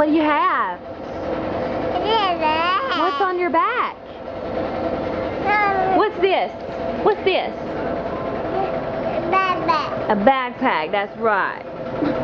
What do you have? What's on your back? Um, What's this? What's this? A backpack, A backpack. that's right.